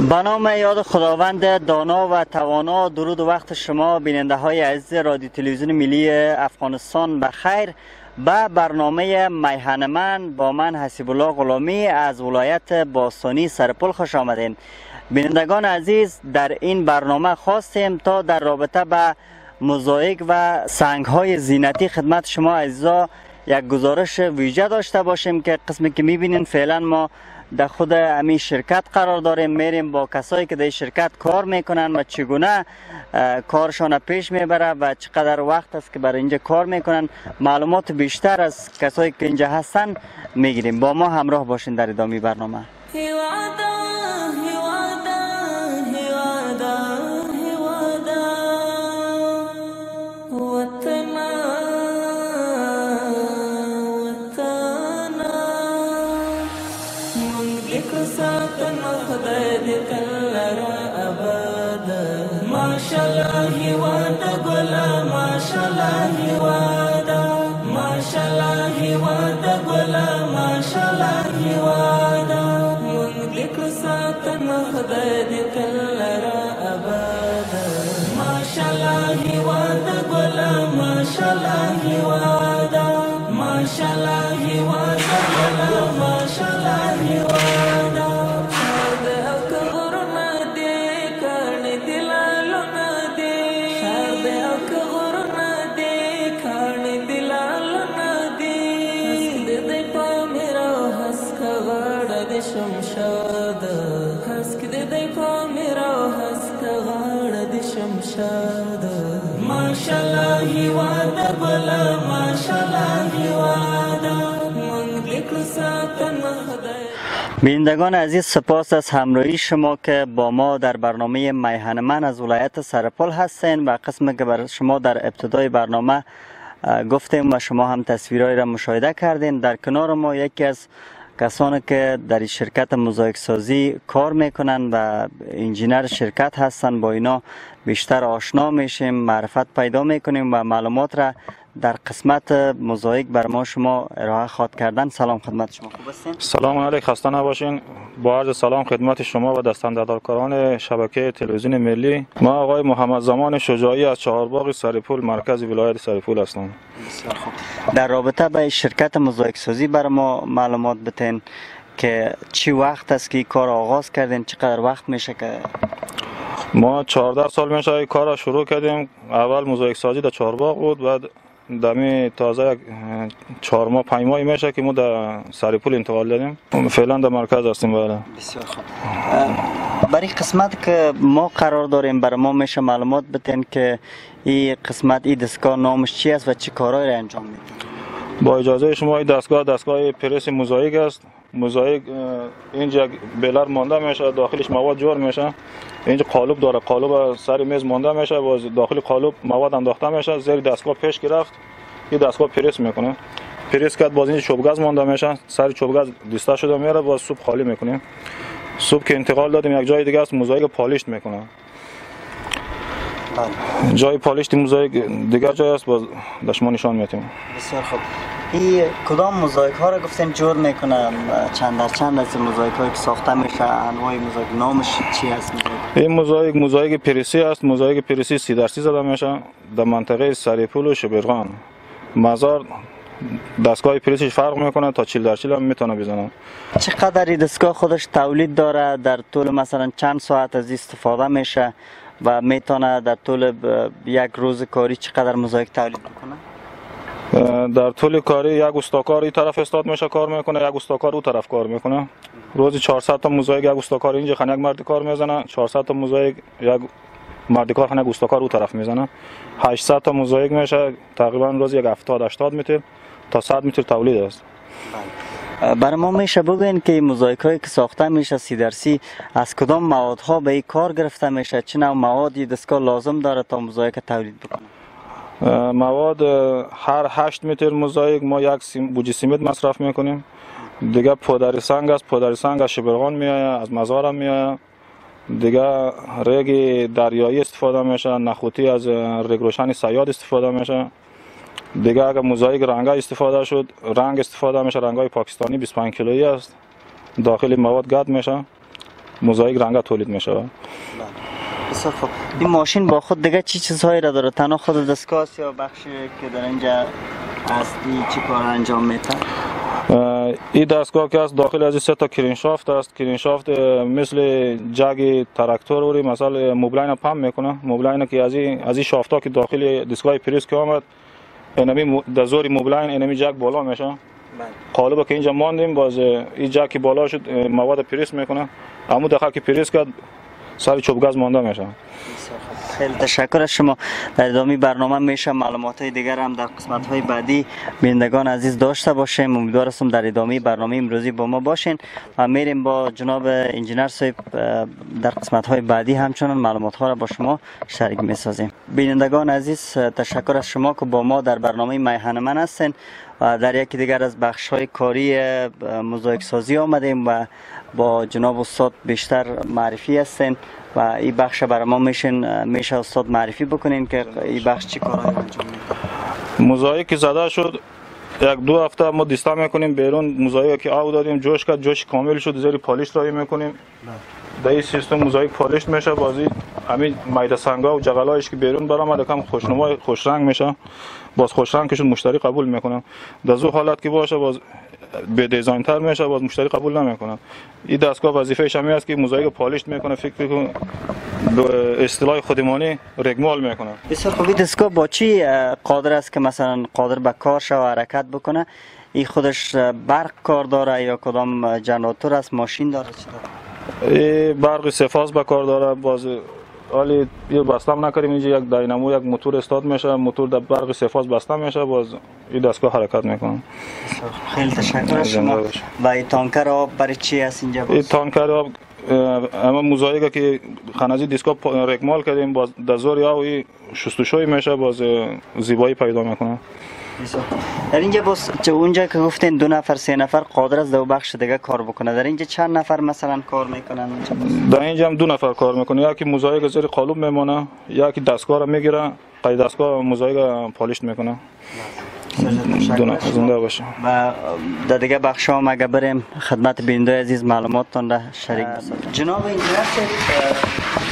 به نام یاد خداوند دانا و توانا درود وقت شما بیننده های عزیز رادیو تلویزیون ملی افغانستان بخیر به برنامه میهن من با من حسیب الله غلامی از ولایت باستانی سرپل خوش آمدین. بینندگان عزیز در این برنامه خواستیم تا در رابطه به مزایک و سنگ های زینتی خدمت شما عزیزا یک گزارش ویژه داشته باشیم که قسمی که می‌بینین فعلا ما در خود امی شرکت قرار داریم. میریم با کسایی که در شرکت کار می‌کنن و چگونه کارشان پیش می‌بره و چقدر وقت است که برای اینجا کار می‌کنن. معلومات بیشتر از کسایی که اینجا هستن می‌گیریم. با ما همراه باشین در ادامه برنامه. بینندگان عزیز سپاس از همراهی شما که با ما در برنامه میهن من از ولایت سرپل هستین و قسم که بر شما در ابتدای برنامه گفتیم و شما هم تصویرهایی را مشاهده کردین. در کنار ما یکی از کسانی که در شرکت مزایک سازی کار می‌کنن و انجینر شرکت هستن با اینا بیشتر آشنا میشیم معرفت پیدا می‌کنیم و معلومات را در قسمت مزایک بر ما شما ارائه خواد کردن. سلام خدمت شما. خوب هستین؟ سلام علیکم خسته نباشین. با عرض سلام خدمت شما و دستاندرکاران شبکه تلویزیون ملی. ما آقای محمد زمان شجاعی از چهارباغ سرپول مرکز ولایت سرپول هستم. بسیار خوب. در رابطه با شرکت مزایک سازی بر ما معلومات بتین که چی وقت است که کار آغاز کردین چقدر وقت میشه که ما 14 سال میشه کار را شروع کردیم. اول مزایک سازی در چهارباغ بود بعد دمی تازه یک چهار ماه پنج ماه میشه که ما در سریپول انتقال دادیم. فعلا در مرکز هستیم بله. بسیار خوب. برای قسمت که ما قرار داریم برای ما میشه معلومات بتین که این قسمت این دستگاه نامش چی است و چه کارهایی را انجام میده؟ با اجازه شما این دستگاه دستگاه پرس موزاییک است. موزاییک اینجا بلر مانده میشه داخلش مواد جور میشه. اینجا قالب داره قالب سر میز مانده میشه باز داخل قالب مواد انداخته میشه زیر دستگاه پیش گرفت این دستگاه پرس می‌کنه. پرس کرد باز اینجا چوبگاز مانده میشه سر چوبگاز دیسته شده میره باز سوپ خالی می‌کنیم. سوپ که انتقال دادیم یک جای دیگه است موزاییک پالیشت می‌کنه. جای پالیشت موزاییک دیگر جای است باز دشما نشان میتیم. بسیار خوب. این کدام موزاییک ها را گفتین جور می‌کنه چند در چند از موزاییک هایی که ساخته میشه؟ انواع موزاییک نامش چی هست این موزاییک موزاییک پریسی است موزاییک پریسی سی درسی زده میشه در منطقه سریپول و شبرغان. مزار دستگاه پریسیش فرق می‌کنه تا 40 در 40 هم می‌تونه بزنه. چقدر این دستگاه خودش تولید داره؟ در طول مثلا چند ساعت از استفاده میشه و می‌تونه در طول یک روز کاری چقدر موزاییک تولید بکنه در طول کاری یک استاکار این طرف استاد میشه کار می‌کنه یک استاکار اون طرف کار می‌کنه. روزی 400 تا موزاییک یک استاکار اینجا خن یک مرد کار می‌زنه 400 تا موزاییک یک مرد کار خن یک استاکار اون طرف می‌زنه. 800 تا موزاییک میشه تقریبا روز یک 70 80 متر تا 100 متر تولید است. برای ما میشه بگوین که موزاییک هایی که ساخته میشه سی در سی از کدام مواد ها به این کار گرفته میشه؟ چه نوع موادی دستگاه لازم داره تا موزاییک تولید بکنه؟ مواد هر 8 متر موزاییک ما یک بوجی سیمت مصرف می‌کنیم. دیگه پودری سنگ است پودری سنگ از شبرغان میآید از مزار هم میآید. دیگه رگ دریایی استفاده میشه نخوتی از رگ روشن سیاد استفاده میشه. دیگه اگر موزاییک رنگ استفاده شد رنگ استفاده میشه رنگ های پاکستانی 25 کیلویی است. داخل مواد گرد میشه. موزاییک رنگ تولید میشه بسیار خوب این ماشین با خود دیگه چی چیزهایی را داره؟ تنها خود دستگاه یا بخشی که در اینجا هستی چی کار انجام میده؟ این دستگاه که است داخل از سه تا کرینشافت است. کرینشافت مثل جگ تراکتور وری مثلا موبلاین پمپ می‌کنه. موبلاین که از این از این شافتا که داخل دستگاه پریس که آمد اینمی در زور موبلاین اینمی جگ بالا میشه. قالب که اینجا ماندیم باز این جک که بالا شد مواد پریس می‌کنه. اما داخل که پریس کرد سر چوب گاز مانده میشه. خیلی تشکر از شما. در ادامه برنامه میشه. معلومات های دیگر هم در قسمت های بعدی بینندگان عزیز داشته باشیم. امیدوار هستم در ادامه برنامه امروزی با ما باشین و میریم با جناب انجینر صاحب در قسمت های بعدی همچنان معلومات ها را با شما شریک می‌سازیم. بینندگان عزیز تشکر از شما که با ما در برنامه میهن من هستین. در یکی دیگر از بخش های کاری موزاییک سازی آمدیم و با جناب استاد بیشتر معرفی هستین و این بخش برای ما میشن میشه استاد معرفی بکنین که این بخش چی کارهایی انجام میده. موزاییک زده شد. یک دو هفته ما دیستا می‌کنیم بیرون. موزاییک که آو دادیم جوش کرد جوش کامل شد. زیر پالیش رایی می‌کنیم. در این سیستم موزاییک پالیش میشه بازی همین مایده سنگا و جغلایش که بیرون برآمده کم خوشنما خوش رنگ میشه. باز خوش رنگ شد مشتری قبول می‌کنه در زو حالت که باشه باز به دیزاین تر میشه باز مشتری قبول نمی‌کنه این دستگاه وظیفه همین است که موزاییک پالیش می‌کنه فکر کن اصطلاح خودمانی رگمال می‌کنه. بسیار خوبی دستگاه با چی قادر است که مثلا قادر به کار شو حرکت بکنه؟ این خودش برق کار داره یا کدام جنراتور است؟ ماشین داره؟ چی داره؟ برق سفاز به کار داره باز حالی یه بستم نکردیم اینجا یک داینامو یک موتور استاد میشه موتور در برق سفاز بسته میشه باز این دستگاه حرکت می‌کنه خیلی تشکر شما. و این تانکر آب برای چی هست اینجا باز؟ این تانکر آب اما موزاییک که خنازی دیسکو رکمال کردیم باز در زور یا شستشوی میشه باز زیبایی پیدا می‌کنه. در اینجا باز اونجا که گفتین دو نفر سه نفر قادر از دو بخش دیگه کار بکنه در اینجا چند نفر مثلا کار می‌کنن در اینجا هم دو نفر کار می‌کنه یکی موزاییک زیر قالب میمونه یکی دستگاه رو می‌گیره قید دستگاه موزاییک پالیش می‌کنه زنده باشه. و در دیگه بخش هم اگه بریم خدمت بیننده عزیز معلوماتتان را شریک بسازیم جناب انجینر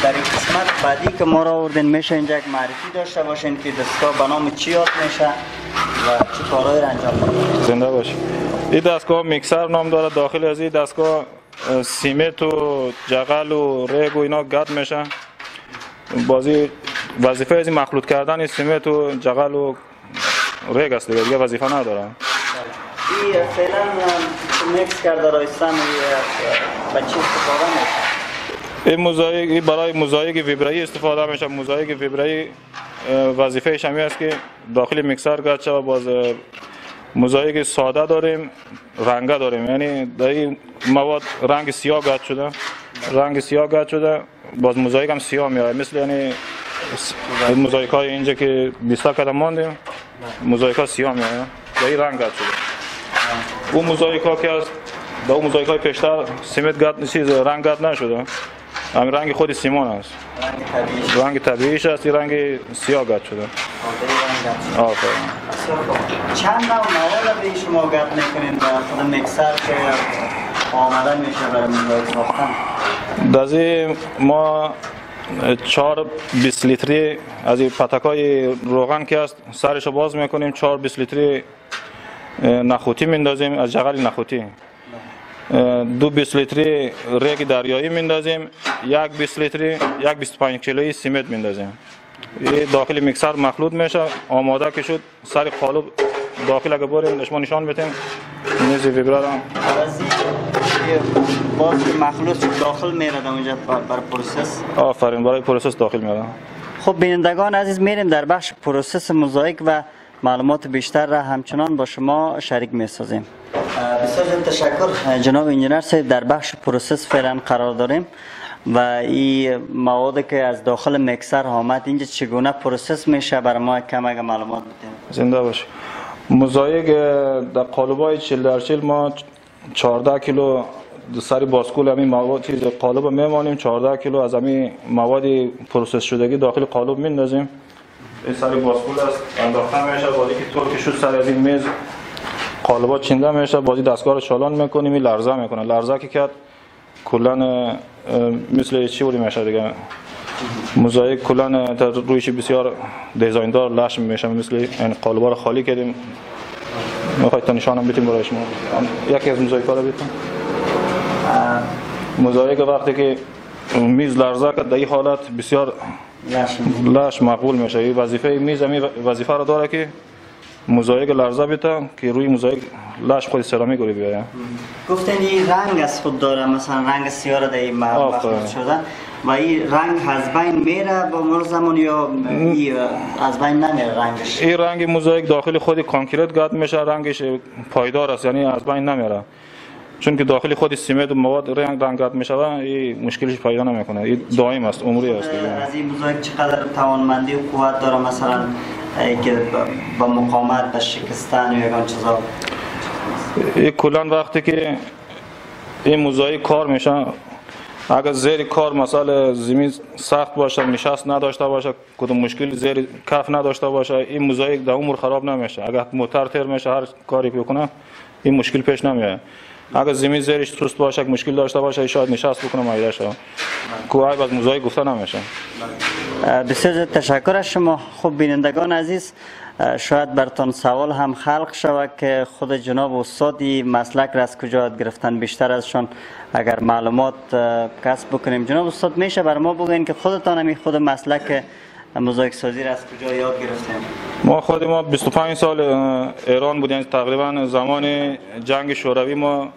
در این قسمت بعدی که ما را آوردین میشه اینجا یک معرفی داشته باشین که دستگاه به نام چی یاد میشه و چه کارهایی را انجام میده زنده باشه. این دستگاه میکسر نام داره. داخل از این دستگاه سیمت و جغل و ریگ و اینا گرد میشه. بازی وظیفه از این مخلوط کردن سیمت و جغل و ریگ است دیگه دیگه وظیفه نداره این فعلا میکس کرده رایستان به چی استفاده میشه این موزاییک برای موزاییک ویبرایی استفاده میشه موزاییک ویبرایی وظیفه شمی است که داخل میکسر گرد شود. باز موزاییک ساده داریم رنگه داریم. یعنی در این مواد رنگ سیاه گرد شده. رنگ سیاه گرد شده. باز موزاییک هم سیاه میاد مثل یعنی موزاییک های اینجا که بیستا کده ماندیم موزاییک ها سیاه میاد در این رنگ گرد شده اون موزاییک ها که از در اون موزاییک های پیشتر سیمت گرد چیز رنگ گرد نشده همین رنگ خود سیمان است رنگ طبیعیش است رنگ سیاه گرد شده آفرین چند نوع مواد به شما گرد می‌کنید در خود میکسر که آماده میشه برای موزاییک ساختن دازی ما چهار 20 لیتری از این پتکای روغن که است سرش باز می‌کنیم چهار 20 لیتری نخوتی میندازیم از جغل نخوتی. دو 20 لیتری ریگ دریایی میندازیم یک 20 لیتری یک 25 کیلویی سیمت میندازیم. این داخل میکسر مخلوط میشه آماده که شد سر قالب داخل اگه بریم نشان بتیم نیز ویبرا باز مخلوط داخل میره اونجا برای پروسس. آفرین برای پروسس داخل میره خب بینندگان عزیز میریم در بخش process موزاییک و معلومات بیشتر را همچنان با شما شریک می‌سازیم. بسیار تشکر. جناب انجینر صاحب در بخش process فعلا قرار داریم و این مواد که از داخل میکسر آمد اینجا چگونه process میشه برای ما کم اگه معلومات بدیم؟ زنده باش موزاییک در قالبای 40 در 40 ما 14 کیلو سر باسکول همین مواد چیز قالب میمانیم 14 کیلو از همین مواد process شدگی داخل قالب میندازیم. این سر باسکول است. انداخته میشه. بازی که طور که شد سر از این میز قالبا چینده میشه. بازی دستگاه رو چالان می‌کنیم. این لرزه می‌کنه. لرزه که کرد کلا مثل چی بودی میشه دیگه؟ موزاییک کلا رویش بسیار دیزاین دار لش میشه. مثل این قالبار خالی کردیم. می‌خواید تا نشانم بیتیم برای شما. یکی از موزاییک رو بیتیم موزاییک وقتی که میز لرزه کرد در این حالت بسیار لش مقبول میشه. این وظیفه میز می وظیفه را داره که موزاییک لرزه بیته که روی موزاییک لش خود سرامیک رو بیاید گفتن این رنگ از خود داره. مثلا رنگ سیاه را در این شده. و این رنگ از بین میره با مرور زمان یا از بین نمیره رنگش. این رنگ موزاییک داخل خود کانکریت گد میشه رنگش پایدار است یعنی از بین نمیره. چون که داخل خود سیمنت و مواد رنگ رنگ گد میشه این مشکلش پیدا نمی‌کنه. این دائم است عمری است از این موزاییک چقدر توانمندی و قوت داره؟ مثلا که با مقاومت به شکستن یا یگان چیزا؟ این کلا وقتی که این موزاییک کار میشه اگر زیر کار مثلا زمین سخت باشه نشست نداشته باشه کدوم مشکل زیر کف نداشته باشه این موزاییک در عمر خراب نمیشه اگر موتور تر میشه هر کاری بکنه این مشکل پیش نمیاد اگر زمین زیرش سست باشه مشکل داشته باشه شاید نشست بکنه مایده شه کوهای از موزاییک گفته نمیشه بسیار تشکر از شما خوب بینندگان عزیز شاید برتان سوال هم خلق شود که خود جناب استادی مسلک را از کجا گرفتن بیشتر ازشان اگر معلومات کسب بکنیم. جناب استاد میشه بر ما بگوین که خودتان همی خود مسلک موزاییک سازی را از کجا یاد گرفتیم ما خود ما 25 سال ایران بودیم تقریبا زمان جنگ شوروی ما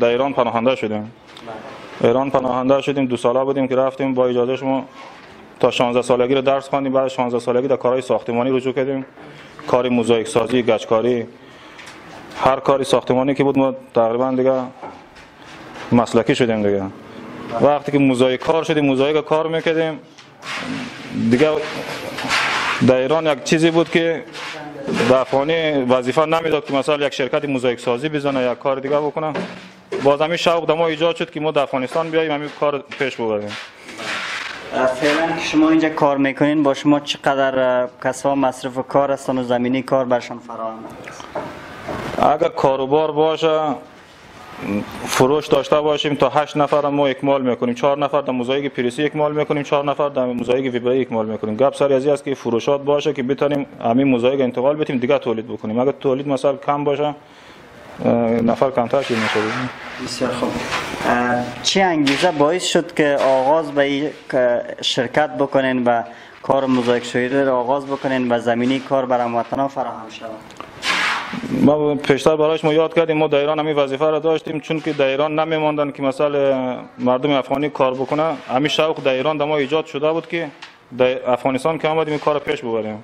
در ایران پناهنده شدیم. ایران پناهنده شدیم. دو ساله بودیم که رفتیم. با اجازه شما تا 16 سالگی رو درس خواندیم بعد 16 سالگی در کارهای ساختمانی رجوع کردیم. کاری موزاییک سازی گچکاری. هر کاری ساختمانی که بود ما تقریبا دیگه مسلکی شدیم دیگه. وقتی که موزاییک کار شدیم موزاییک کار می‌کردیم. دیگه در ایران یک چیزی بود که دفعانی وظیفه نمی‌داد که مثلا یک شرکت موزاییک سازی بزنه یک کار دیگه بکنه. باز همین شوق در ما ایجاد شد که ما در افغانستان بیاییم همین کار پیش ببریم. فعلا که شما اینجا کار می‌کنین. با شما چقدر کسا مصرف کار هستن و زمینی کار برشان فراهم اگر کاروبار باشه فروش داشته باشیم تا 8 نفر ما اکمال می‌کنیم. 4 نفر در موزاییک پریسی اکمال می‌کنیم 4 نفر در موزاییک ویبرایی اکمال می‌کنیم. گپ سری از است که فروشات باشه که بتونیم همین موزاییک انتقال بدیم دیگه تولید بکنیم. اگر تولید مثلا کم باشه نفر کمتر شد میشه بسیار خوب. چه انگیزه باعث شد که آغاز به شرکت بکنین و کار موزاییک شویی را آغاز بکنین و زمینی کار برای هموطنان فراهم شود؟ ما پیشتر برایش ما یاد کردیم ما در ایران همین وظیفه را داشتیم چون که در ایران نمیماندن که مثلا مردم افغانی کار بکنه. همین شوق در ایران در ما ایجاد شده بود که در افغانستان که آمدیم کار پیش ببریم.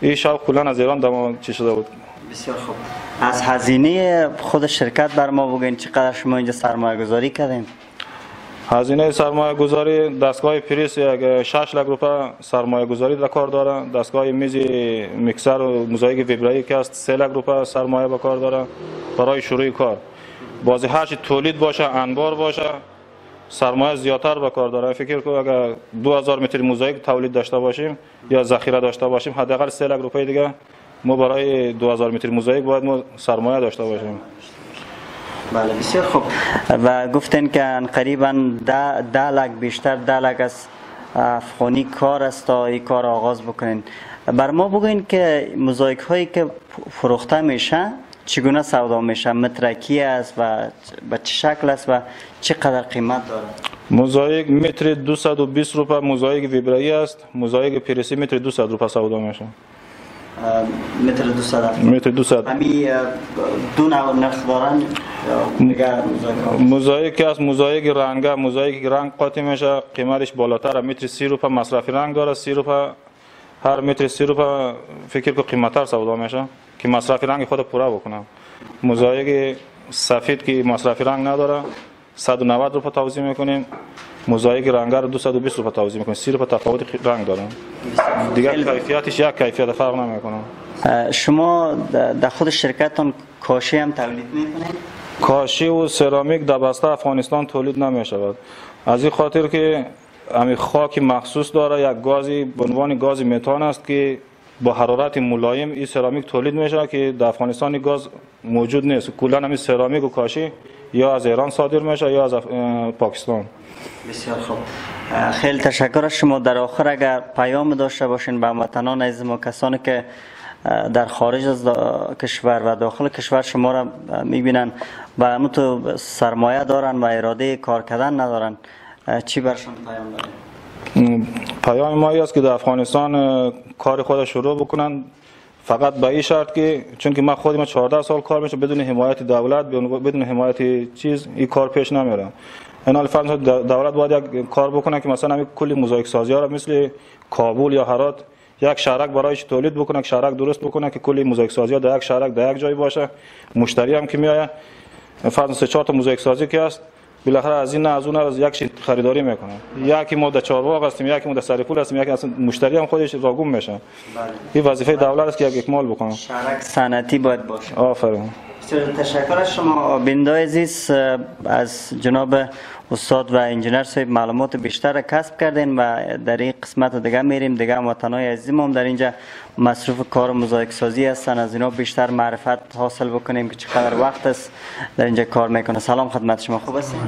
این شوق کلا از ایران در ما چی شده بود؟ بسیار خوب. از هزینه خود شرکت بر ما بگین چقدر شما اینجا سرمایه گذاری کردیم هزینه سرمایه گذاری دستگاه پریس یک 6 لک روپه سرمایه گذاری در کار داره. دستگاه میز میکسر و موزاییک ویبرایی که است 3 لک روپه سرمایه به کار داره برای شروع کار. بازی هر چی تولید باشه انبار باشه سرمایه زیادتر به کار داره. فکر کنم اگر 2000 متر موزاییک تولید داشته باشیم یا ذخیره داشته باشیم حداقل 3 لک روپه دیگه ما برای 2000 متر موزاییک باید ما سرمایه داشته باشیم. بله بسیار خوب. و گفتن که قریبا ده, ده لک بیشتر ده لک از افغانی کار است تا این کار آغاز بکنین. بر ما بگوین که موزاییک هایی که فروخته میشه چگونه سودا میشه؟ مترکی است و به چه شکل است و چقدر قیمت داره؟ موزاییک متر 220 روپه موزاییک ویبرایی است. موزاییک پریسی متر 200 روپه سودا میشه. متر 200 متر 200 همی دو نوع نرخ دارن موزاییک است موزاییک رنگ موزاییک رنگ قاطی میشه. قیمتش بالاتر متر 30 روپه مصرف رنگ داره 30 روپه. هر متر 30 روپه فکر کو قیمتتر سودا میشه که مصرف رنگ خود پورا بکنه موزاییک سفید که مصرف رنگ نداره 190 روپه توزیع می‌کنیم. موزاییک رنگ رو 220 روپه توزیع می‌کنیم. 30 روپه تفاوت رنگ داره دیگه کیفیتش یک کیفیت فرق نمی‌کنه. شما در خود شرکتتون کاشی هم تولید می‌کنید؟ کاشی و سرامیک در بسته افغانستان تولید نمی شود از این خاطر که همین خاک مخصوص داره یک گازی به عنوان گاز متان است که با حرارت ملایم این سرامیک تولید میشه که در افغانستان گاز موجود نیست. کلا همین سرامیک و کاشی یا از ایران صادر میشه یا از پاکستان. بسیار خوب. خیلی تشکر از شما. در آخر اگر پیام داشته باشین به هموطنان عزیز ما کسانی که در خارج از کشور و داخل کشور شما را می‌بینن و تو سرمایه دارن و اراده کار کردن ندارن چی برشون پیام دارین؟ پیام ما است که در افغانستان کار خود شروع بکنن. فقط به این شرط که چون که من خودم 14 سال کار میشه بدون حمایت دولت بدون حمایت چیز این کار پیش نمیره. این حال دولت باید یک کار بکنه که مثلا همین کلی موزاییک سازی ها را مثل کابل یا هرات یک شهرک برایش تولید بکنه یک شهرک درست بکنه که کلی موزاییک سازی ها در یک شهرک در یک جای باشه. مشتری هم که میایه فرض سه چهار تا موزاییک سازی که است بالاخره از این از اون از یک خریداری می‌کنه. یکی ما در چهارباغ هستیم یکی ما در سرپول هستیم یکی اصلا مشتری هم خودش راگوم میشه. بله. این وظیفه دولت است که یک اکمال بکنه. شهرک صنعتی باید باشه. آفرین. تشکر از شما. بینده عزیز از جناب استاد و انجینر صاحب معلومات بیشتر کسب کردین و در این قسمت دیگه میریم. دیگه وطنای عزیزم هم در اینجا مصروف کار مزایک سازی هستن. از اینا بیشتر معرفت حاصل بکنیم که چقدر وقت است در اینجا کار می‌کنه. سلام خدمت شما. خوب هستین؟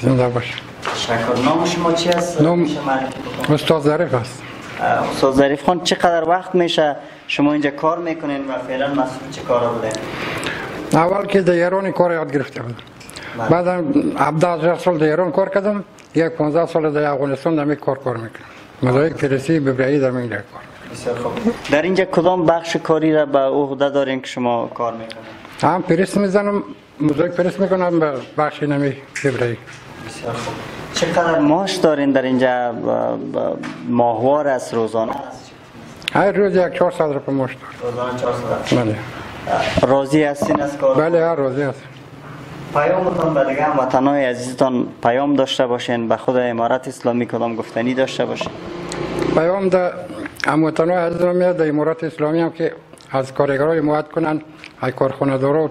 زنده باش. تشکر نام شما چی است؟ نام استاد ظریف است استاد ظریف خان چقدر وقت میشه شما اینجا کار می‌کنین و فعلا مسئول چه کارا بودین اول که در ایران کار یاد گرفته بودم بعدم 17 سال در ایران کار کردم یک 15 سال در افغانستان در کار کار می‌کنم مزایک پرسی ببرایی در اینجا کار در اینجا کدام بخش کاری را به عهده دارین که شما کار می‌کنید هم پرس می‌زنم مزایک پرس می‌کنم به بخش نمی ببرایی چقدر ماش دارین در اینجا ماهوار از روزانه هر روز یک 400 روپیه ماش دارم روزانه 400 بله راضی هستین از کار بله هر راضی هستم پیامتان به دیگه وطنای عزیزتان پیام داشته باشین به خود امارت اسلامی کدام گفتنی داشته باشین. پیام ده هموطنای عزیزم میاد در امارت اسلامی هم که از کارگرای حمایت کنن از کارخانه دارا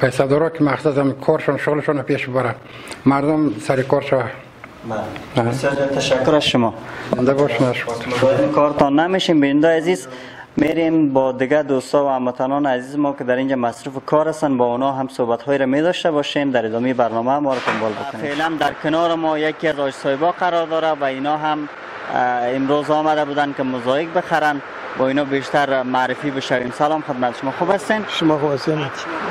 پیسه دارا که مقصد هم کارشون شغلشون پیش برن مردم سر کار شوه بله. بسیار تشکر از شما. زنده باشین کارتان نمیشیم. بینده عزیز میریم با دیگه دوستا و هموطنان عزیز ما که در اینجا مصروف کار هستن با اونا هم صحبت های را می داشته باشیم. در ادامه برنامه ما رو دنبال بکنیم. فعلا در کنار ما یکی از آج قرار داره و اینا هم امروز آمده بودن که مزایک بخرن. با اینا بیشتر معرفی بشویم. سلام خدمت شما. خوب هستین؟ شما خوب هستین؟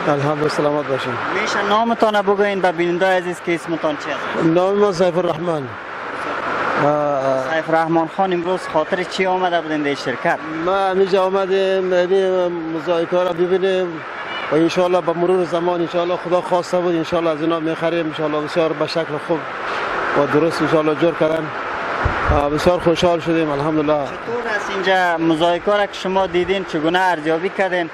الحمدلله سلامت باشین. میشه نامتان بگوین به بیننده عزیز که اسمتان چی است نام ما سیف الرحمن. سیف رحمان خان امروز خاطر چی آمده بودین در شرکت؟ ما همیشه آمدیم مزایکه را ببینیم و انشاءالله به مرور زمان انشاءالله خدا خواسته بود انشاءالله از اینا می‌خریم. انشاءالله بسیار به شکل خوب و درست انشاءالله جور کردن. بسیار خوشحال شدیم الحمدلله. چطور است اینجا مزایکه را که شما دیدین؟ چگونه ارزیابی کردین؟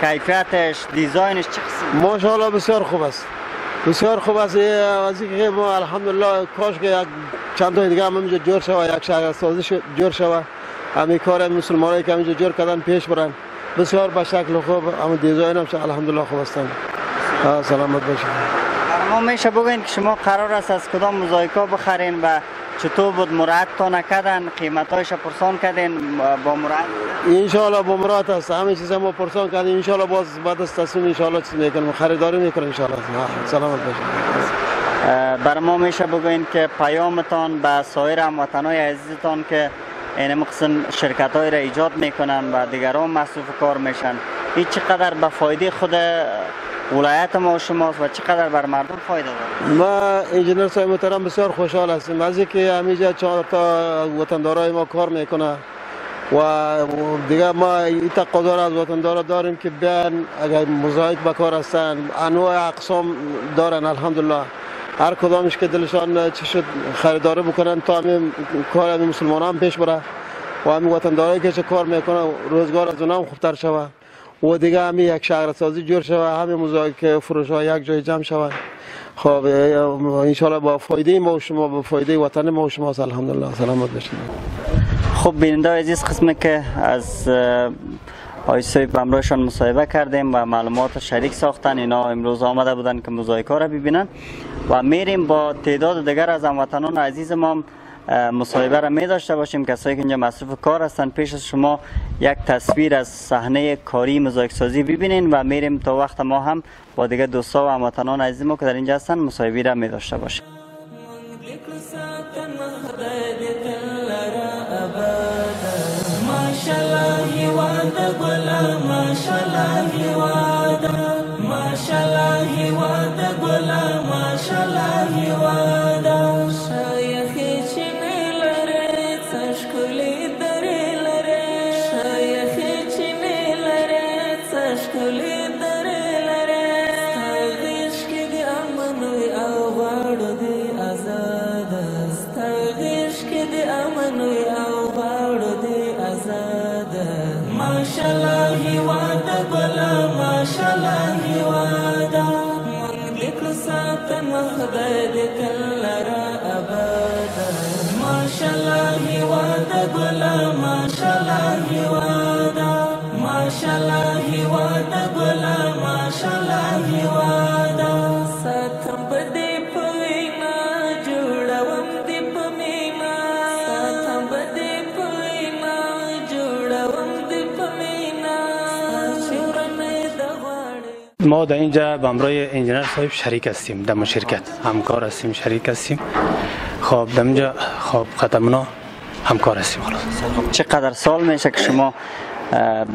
کیفیتش دیزاینش چه قسم ماشاءالله بسیار خوب است. بسیار خوب است. از اینکه ما الحمدلله کاش که یک چند تا دیگه هم اینجا جور شوه یک شهر سازی جور شوه. همین کار مسلمانایی که اینجا جور کردن پیش برن. بسیار به شکل خوب اما دیزاین هم الحمدلله خوب هستن. سلامت باشید. ما میشه بگوین که شما قرار است از کدام مزایکا بخرین و چطور بود مراد تا نکردن قیمتایش پرسان کردین با مراد ان با مراد است. همه چیز ما پرسان کردیم. ان باز بعد از تصمیم ان شاء چیز می‌کنیم. خریداری می‌کنیم ان سلامت باشید. بر ما میشه بگوین که پیامتان به سایر هموطنای عزیزتان که این مقصن شرکت های را ایجاد می‌کنن و دیگران مصروف کار میشن این چقدر به فایده خود ولایت ما و شماست و چقدر بر مردم فایده داره ما انجینر صاحب محترم بسیار خوشحال هستیم. از اینکه همیشه چهار تا وطندارای ما کار می‌کنه و دیگه ما این تقاضا از وطندارا داریم که بیان اگر مزایک به کار هستن. انواع اقسام دارن الحمدلله. هر کدامش که دلشان چی شد خریداری بکنن تا همین کار همین مسلمان هم پیش بره. و همین وطندارایی که چه کار می‌کنه روزگار از اونها هم خوبتر شود و دیگه همین یک شهر سازی جور شود همین مزایک فروش ها یک جای جمع شود خب ان با فایده ما و شما با فایده وطن ما و شما الحمدلله. سلامت باشید. خب بیننده عزیز قسمی که از آیسای بمروشان مصاحبه کردیم و معلومات شریک ساختن اینا امروز آمده بودن که مزایکا را ببینن. و میریم با تعداد دیگر از هموطنان عزیز ما مصاحبه را می داشته باشیم. کسایی که اینجا مصروف کار هستند. پیش از شما یک تصویر از صحنه کاری مزایک سازی ببینین و میریم تا وقت ما هم با دیگه دوستا و هموطنان عزیز ما که در اینجا هستن مصاحبه را می داشته باشیم. د ګل ماشاءالله هیوادا ماشاءالله هیوادا ګل ماشاءالله هیوادا ساتم په دې پوینا جوړوم دې په مینا ساتم په دې پوینا جوړوم دې په مینا ما در اینجا به همراه انجینر صاحب شریک هستیم در شرکت. همکار هستیم شریک هستیم. خب در اینجا خب ختمنا همکار هستیم خلاص چقدر سال میشه که شما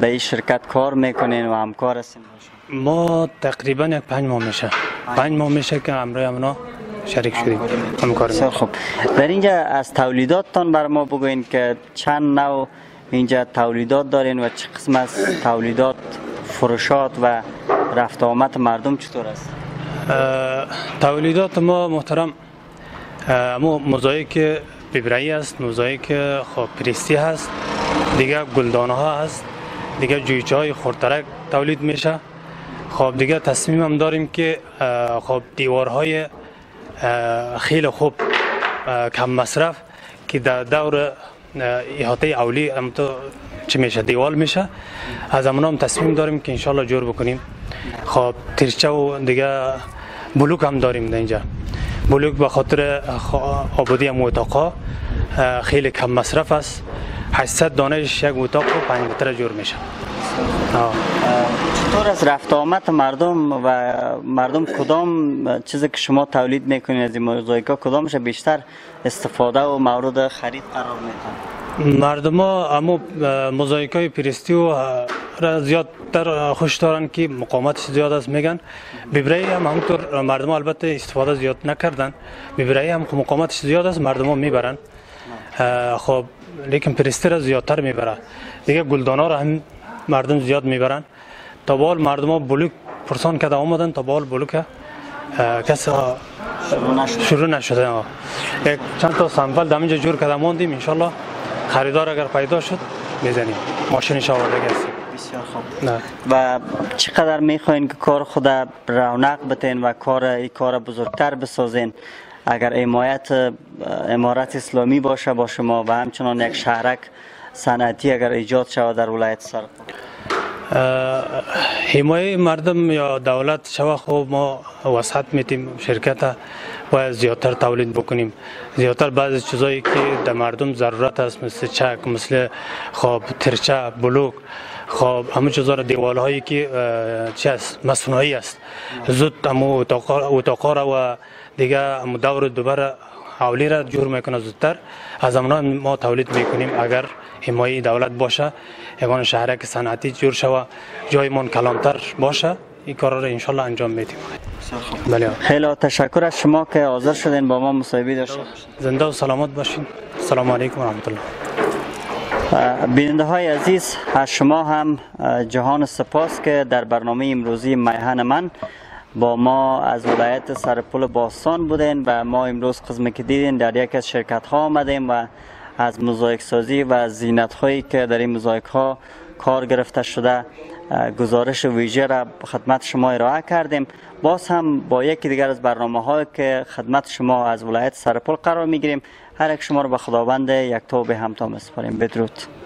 به این شرکت کار می‌کنین و همکار هستیم ما تقریبا یک پنج ماه میشه. پنج ماه میشه که امرای امنا شریک شدیم. همکار خب در اینجا از تولیداتتان بر ما بگوین که چند نوع اینجا تولیدات دارین و چه قسم از تولیدات فروشات و رفت آمد مردم چطور است؟ تولیدات ما محترم مو موزاییک بیبرایی است موزاییک خب پریستی هست دیگه گلدانه ها هست دیگه جویچه های خورترک تولید میشه. خب دیگه تصمیم هم داریم که خب دیوارهای خیلی خوب کم مصرف که در دور احاطه اولی هم تو چی میشه دیوال میشه. از امون هم تصمیم داریم که انشالله جور بکنیم. خب ترچه و دیگه بلوک هم داریم در اینجا. بلوک به خاطر آبادی هم اتاقا خیلی کم مصرف است. 800 دانش یک اتاق و 5 متر جور میشه. چطور از رفت آمد مردم و مردم کدام چیزی که شما تولید می‌کنید از این موزاییکا کدامش بیشتر استفاده و مورد خرید قرار میتن مردم ها اما موزاییک های پریستی و را زیادتر خوش دارن که مقامتش زیاد است میگن بیبرایی هم همونطور مردم البته استفاده زیاد نکردن بیبرایی هم مقامتش زیاد است مردم ها می‌برن خب لیکن پریستی را زیادتر می‌بره دیگه گلدانا را هم مردم زیاد می‌برن تا بال مردم ها بلوک پرسان کده آمدن تا بال بلوک کس شروع نشده یک چند تا سامپل دمیجا جور کده موندیم انشالله خریدار اگر پیدا شد می‌زنیم ماشینش آورده گستیم بسیار خوب. و چقدر می‌خواین که کار خود رونق بتین و کار ای کار بزرگتر بسازین اگر حمایت امارت اسلامی باشه با شما و همچنان یک شهرک صنعتی اگر ایجاد شود در ولایت سرپل حمایه مردم یا دولت شوه خوب ما وسط میتیم شرکت باید زیادتر تولید بکنیم. زیادتر بعض چیزایی که در مردم ضرورت است مثل چک مثل خواب ترچه بلوک. خب همه چیزا را دیوال هایی که چی است مصنوعی است زود همو اتاقا را و دیگه دور دوباره اولی را جور می‌کنه زودتر. از امنا ما تولید می‌کنیم اگر حمایه دولت باشه. یگان شهرک صنعتی جور شوه جایمون کلانتر باشه. این کار را انشالله انجام میدیم. بله. خیلی تشکر از شما که حاضر شدین با ما مصاحبه داشتید زنده و سلامت باشین. سلام علیکم و رحمت الله. بیننده های عزیز از شما هم جهان سپاس که در برنامه امروزی میهن من با ما از ولایت سرپل باستان بودین و ما امروز قسمی که دیدین در یک از شرکت ها آمدیم و از موزاییک سازی و زینت هایی که در این موزاییک ها کار گرفته شده گزارش ویژه را خدمت شما ارائه کردیم. باز هم با یکی دیگر از برنامه های که خدمت شما از ولایت سرپل قرار می گیریم هر یک شما رو به خداوند یک به همتا مسپاریم بدرود.